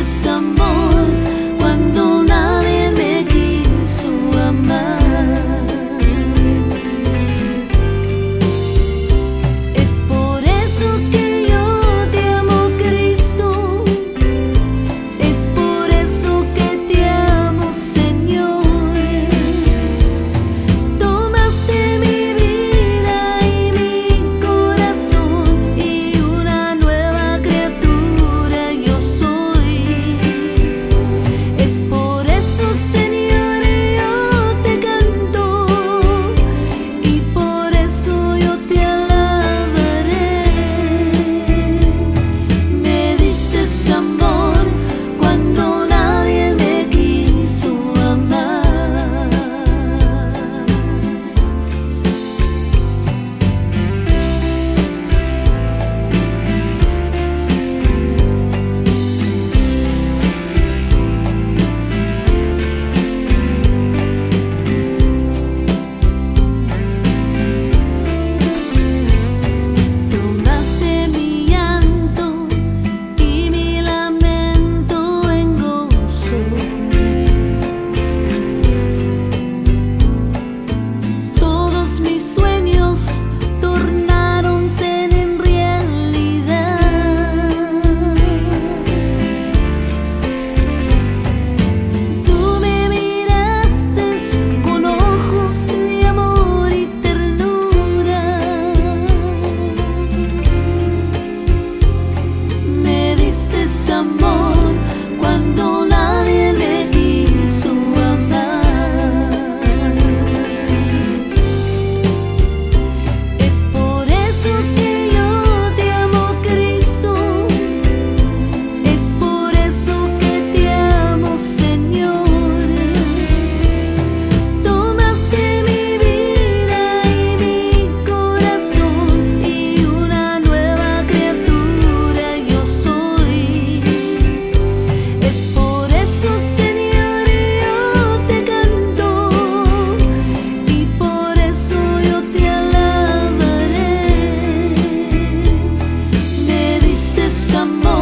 some more some more.